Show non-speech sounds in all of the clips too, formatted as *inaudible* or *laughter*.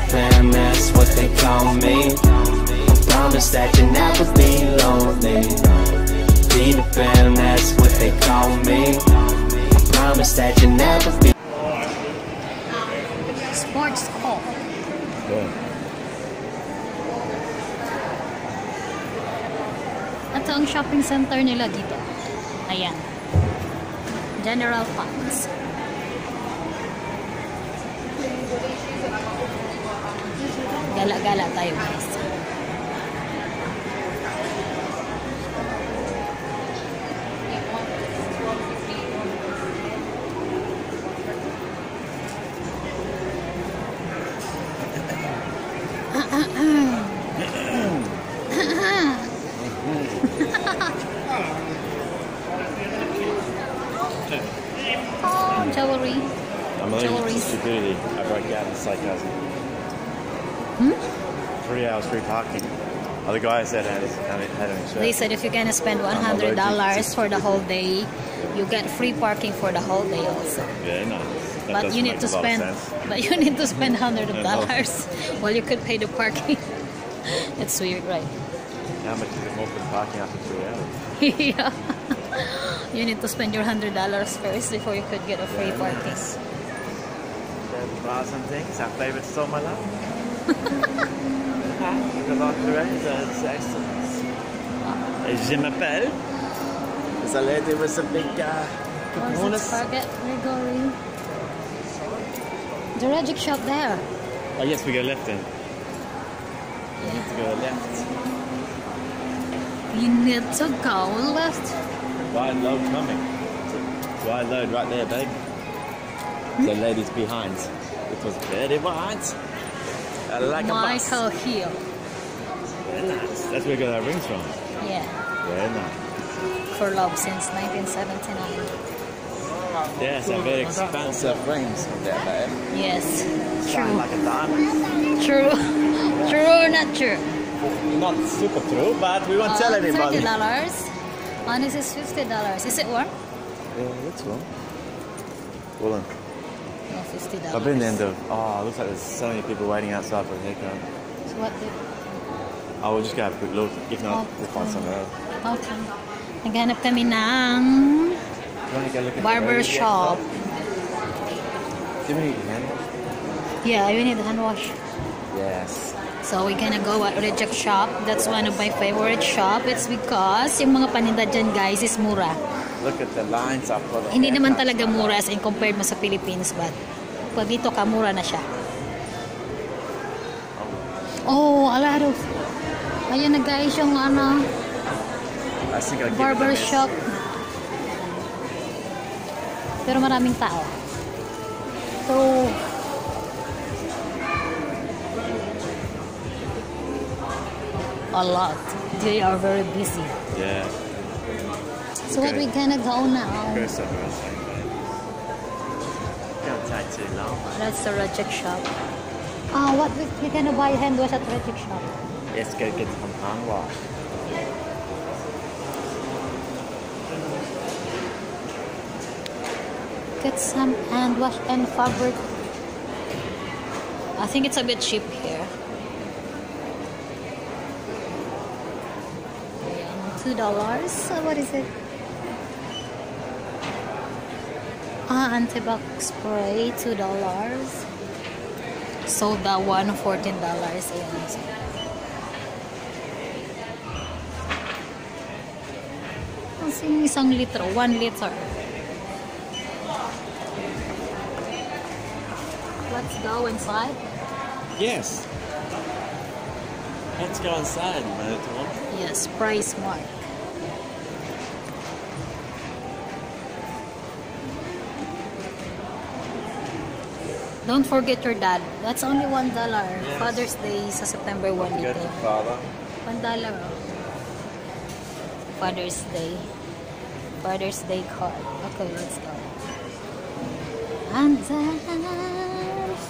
fam, that's what they call me. I promise that you'll never be lonely. Be the fam, that's what they call me. I promise that you'll never be. Sports Hall. Ito ang shopping center nila dito. Ayan. General Funds. Gala-gala tayo guys. Hmm? Three hours free parking. Other guy said had, had, an They said if you're gonna spend $100 for the whole *laughs* day, you get free parking for the whole day also. Yeah, nice. That but you need to a lot of spend *laughs* but you need to spend *laughs* hundred of dollars. while you could pay the parking. it's weird, right? How much is it more for the parking after three hours? yeah. you need to spend your hundred dollars first before you could get a free Yeah, parking. nice. There's bars and things. Our favourite store, my love. The lingerie is uh, excellent. Je m'appelle. There's a lady with some big uh, Oh, is it kimonos. Target The Reject shop there. Oh yes, we go left then. We need to go left. You need to go left. Wide load coming. Wide load right there, babe. The ladies behind. It was very wide. Uh, like a Michael. Hill. Very nice. That's where we got our rings from. Yeah. Very nice. For love since 1979. Yes, and very expensive rings there, babe. Yes. Shine True. like a diamond. True. *laughs* True or not true? Not super true, but we won't tell Uh, anybody. Thirty dollars. And this is fifty dollars. Is it warm? Yeah, that's one. Woolen. No, fifty dollars. I've been in the. Oh, looks like there's so many people waiting outside for a haircut. So what did? Oh, we'll just go have a quick look. If not, we'll find somewhere else. Okay. Naghanap kami ng You want to go look at the barber road? shop. Do we need a hand wash? Yeah, we need hand wash. Yes. So we're gonna go at Reject Shop. That's one of my favorite shop. It's because yung mga paninda dyan guys is mura. Look at the lines up for the Hindi naman haircuts. talaga mura as in compared mo sa Philippines but pag dito ka mura na siya. Oh, a lot of Ayan na guys yung ano, give barber shop. Pero maraming tao. So, a lot. They are very busy. Yeah. So what Okay. we gonna go now? That's the Reject shop. Ah, what we, we gonna buy hand wash at Reject shop? Let's go get some hand wash. Get some hand wash and fabric. I think it's a bit cheap here. Ayan, Two dollars. What is it? Ah, antibac spray, two dollars. Soda one, fourteen dollars. Ayan. So, Kasi yung isang litro, one liter. Let's go inside. Yes. Let's go inside. Yes, price mark. Don't forget your dad. That's only one dollar. Yes. Father's Day sa September 1 Go dito. One dollar. oh. Father's Day. Father's Day card. Okay, let's go. And then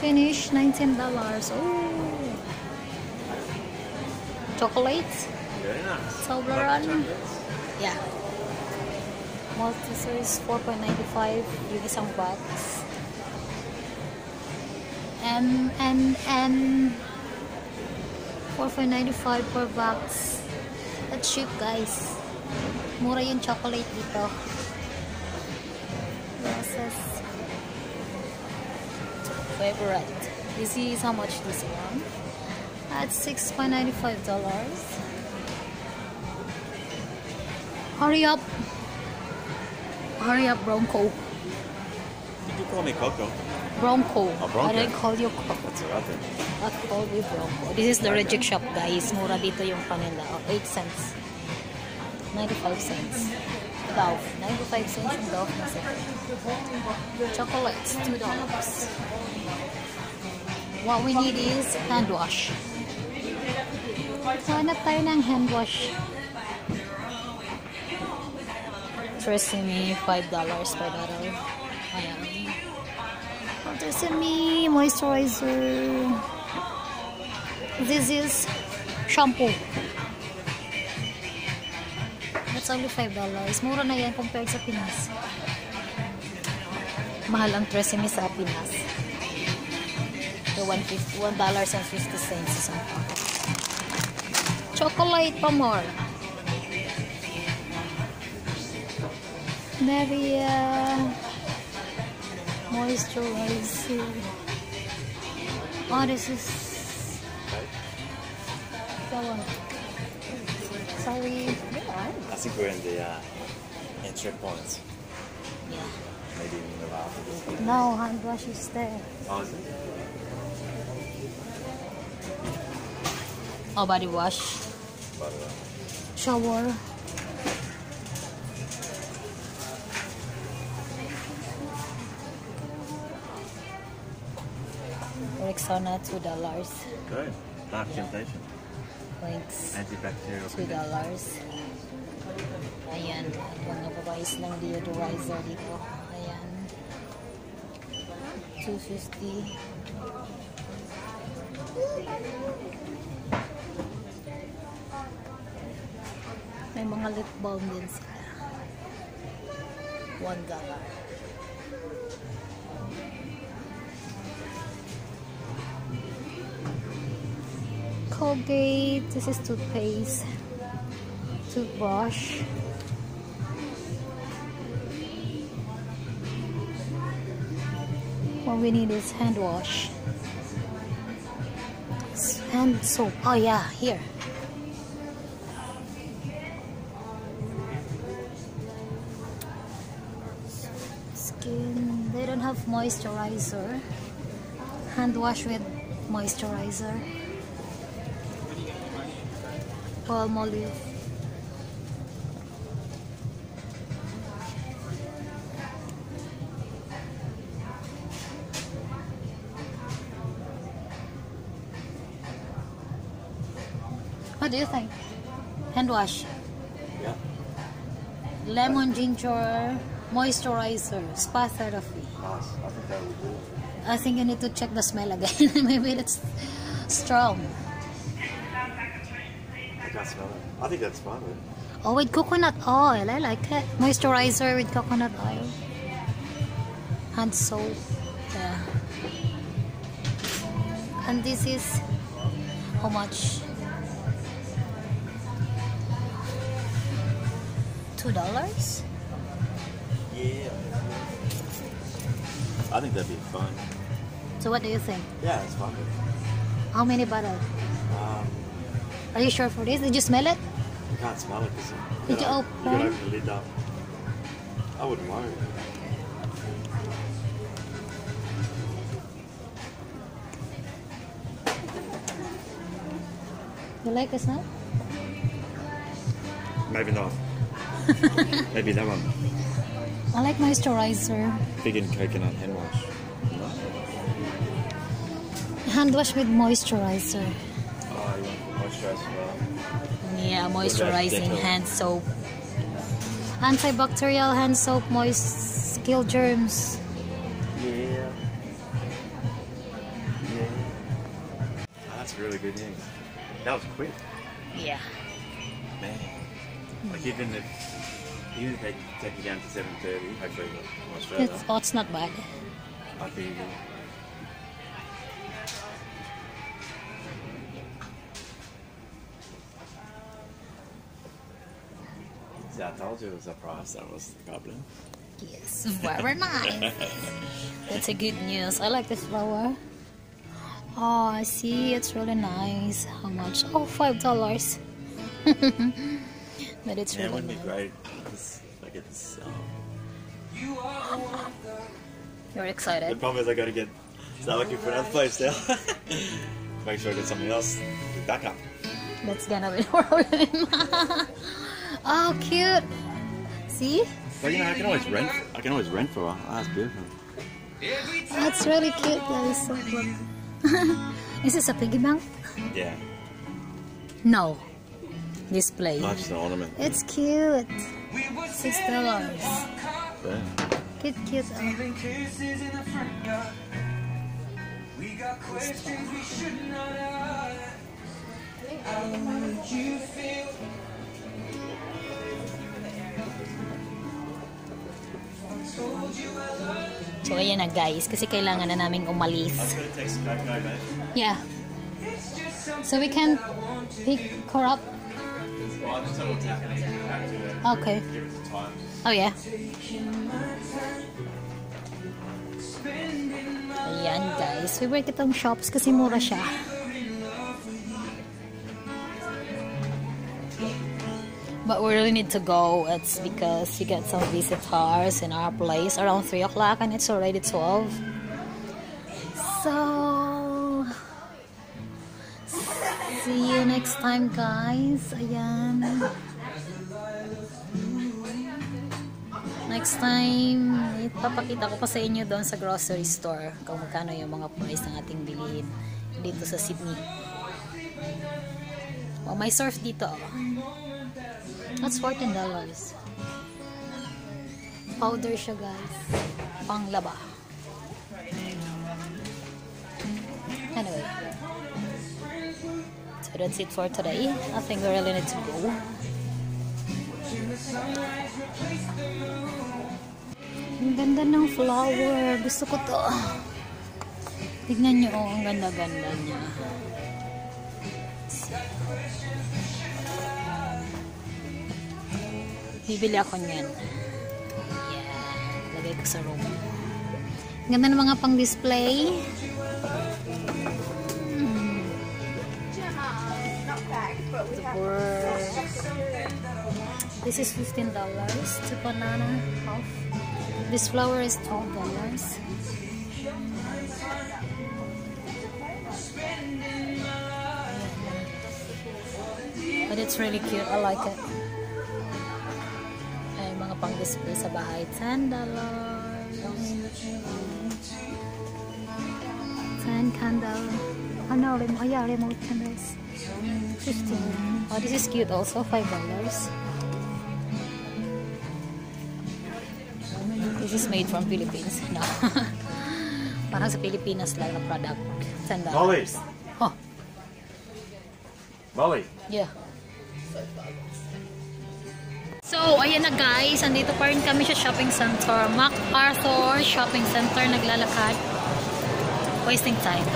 finish $19. Oh. Chocolates. Very nice. Toblerone. Yeah. Multi-series 4.95 yung isang box. M N N 4.95 per box. That's cheap guys. Mura yung chocolate dito. Yes, favorite. This is how much this one. At $6.95. Hurry up. Hurry up, Bronco. Did you call me Coco? Bronco. Oh, Bronco. I call you Coco. That's alright then. I called you Bronco. This is the reject shop, guys. Mura dito yung kanila. Oh, 8 cents. 95 cents. Dove. 95 cents yung Dove na. Chocolates, $2. What we need is hand wash. So, hanap tayo ng hand wash. Tresemme, $5 per bottle. Tresemme moisturizer. This is shampoo. That's only $5. Mura na yan compared sa Pinas. Mahal ang Tresemme sa Pinas. The $1.50 $1.50 isang packet. Chocolate pa more. Nivea moisturizer. Oh, this is that one. Sorry. Yeah. I think we're in the uh, entry points. yeah. Maybe in the after. No, hand wash is there. Oh, is it? Oh, body wash. By the. Shower. Rexona, two dollars. Good. Dark temptation. Thanks. Antibacterial. Two dollars. Ayan. Mga babaes ng deodorizer dito. Ayan. 250. May mga lip balm din sila. One dollar. Colgate. This is toothpaste. Toothbrush. What we need is hand wash. Hand soap. Oh yeah, here. Skin. They don't have moisturizer. Hand wash with moisturizer. Palmolive. What do you think? Hand wash. Yeah. Lemon ginger moisturizer. Spa therapy. Nice. I think that would do. I think you need to check the smell again. *laughs* Maybe it's strong. I can't smell it. I think that's fine with it. Oh, with coconut oil. I like it. Moisturizer with coconut oil. Hand soap. Yeah. And this is how much? Two dollars? Yeah. I think that'd be fun. So what do you think? Yeah, it's fun. How many bottles? Um, Are you sure for this? Did you smell it? you can't smell it because Did you you open? gotta open the lid up. I wouldn't worry. You like the smell? Maybe not. *laughs* Maybe that one. I like moisturizer. Vegan coconut hand wash. Hand wash with moisturizer. Yeah, moisturizing hand soap. Antibacterial hand soap, moist, kill germs. Yeah. Yeah. That's really good news. That was quick, Yeah. man. Like even if even if they take you down to seven thirty, hopefully Australia, It's, oh, it's not bad. I think See, I told you it was a price that was the problem. Yes, very nice. *laughs* That's a good news. I like this flower. Oh, I see. It's really nice. How much? Oh, five dollars. *laughs* but it's Yeah, it really wouldn't be great this, if I get this. Um, You're the excited. The problem is I gotta get. Start looking for another place now. *laughs* Make sure I get something else. Back up. That's gonna be problem. Oh, cute. See? But you know, I can always rent. I can always rent for her. Oh, that's beautiful. Oh, that's really cute, guys. So cute. Is this a piggy bank? Yeah, No. Display. Oh, not just an ornament. It's cute. Six dollars. Yeah. Cute, cute. Oh. So, ayan na guys. Kasi kailangan na namin umalis. Yeah. So, we can pick her up. Okay. Oh, yeah. Ayan, guys. Favorite itong shops kasi mura siya. But we really need to go. It's because you get some visitors in our place around 3 o'clock and it's already 12. So, see you next time, guys. Ayan. Next time, ipapakita ko pa sa inyo doon sa grocery store kung magkano yung mga price ng ating bilhin dito sa Sydney. Oh, may surf dito. oh. That's $14. Powder siya, guys. Panglaba. Anyway. So that's it for today. I think we really need to go. Ang ganda ng flower. Gusto ko to. Tignan nyo, oh, ang ganda-ganda niya. Bibili ako niyan. Yan. Lagay ko sa room. Ganda ng mga pang-display. This is $15. The banana half. This flower is $12. But it's really cute. I like it. Pang-display sa bahay. $10. 10 candle. Oh no, rem oh yeah, remote candles. 15. Oh, this is cute also. $5. This is made from Philippines. *laughs* No. *laughs* Parang sa Pilipinas lang na product. $10. Molly. Oh, Molly. yeah. So, ayan na guys. Andito pa rin kami sa shopping center. MacArthur Shopping Center. Naglalakad. Wasting time.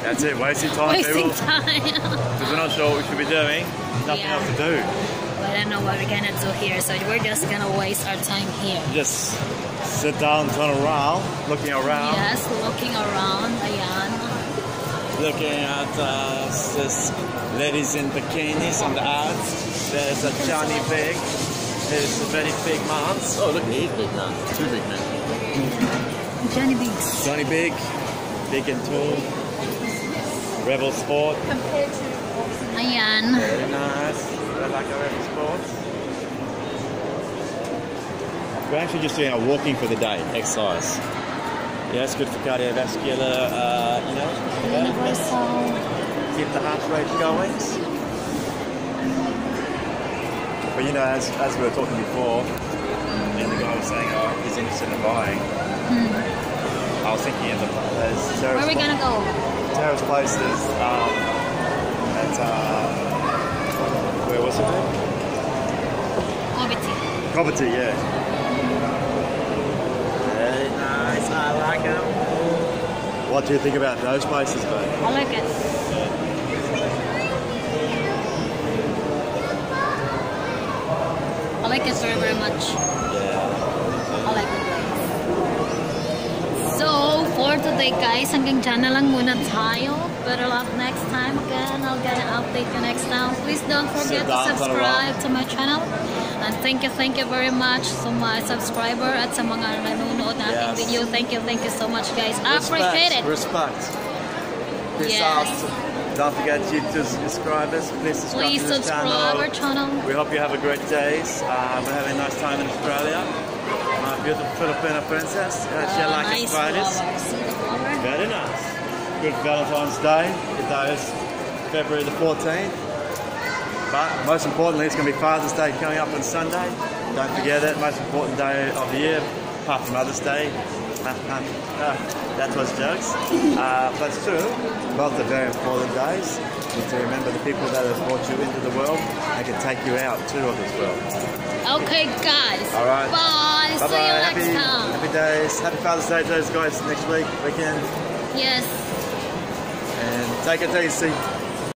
That's it. Wasting time, Wasting people. time. *laughs* Because we're not sure what we should be doing. Nothing Yeah. else to do. I don't know what we're gonna do here. So, we're just gonna waste our time here. Just sit down, turn around, looking around, Yes, looking around. Ayan. looking at uh, this ladies in bikinis on the ads. There's a Johnny Bigg. There's a very big man. Oh, look, he's big man. Two big men. Johnny Bigg. Johnny Bigg, big and tall. Rebel Sport, Compared to Ayan. very nice. I like a Rebel Sport. We're actually just doing a walking for the day, exercise. Yeah, it's good for cardiovascular, uh, you know. Universal. keep the heart rate going. But you know, as, as we were talking before, and the guy was saying, oh, he's interested in buying. I was thinking of the there's Where are we gonna go? terrace places um, at, uh, where was it? Obiti. Coverty, yeah. Very nice, I like them. What do you think about those places, mate? I like it. Like it very, very much. Yeah. I like the place. So, for today guys, hanggang dyan na lang muna tayo. Better luck next time again. I'll get an update you next time. Please don't forget to subscribe to my channel. And thank you, thank you very much to my subscriber at sa mga nanonood na Yes. video. Thank you, thank you so much guys. I appreciate it. Respect. Peace Yes. out. Don't forget you to subscribe us. Please subscribe Please to this subscribe our channel. channel. We hope you have a great day. Uh, we're having a nice time in Australia. My beautiful Filipino princess. Uh, she Uh, likes nice spiders. flower. See the flower? Very nice. Good Valentine's Day. It is February the 14th. But most importantly, it's going to be Father's Day coming up on Sunday. Don't forget it. Most important day of the year, apart from Mother's Day. *laughs* That was jokes. Uh, but it's true. Both are very important days. You need to remember the people that have brought you into the world and can take you out too of this world. Okay guys. All right. Bye. Bye See you Happy, next time. happy days. Happy Father's Day to those guys next week, weekend. Yes. And take it easy.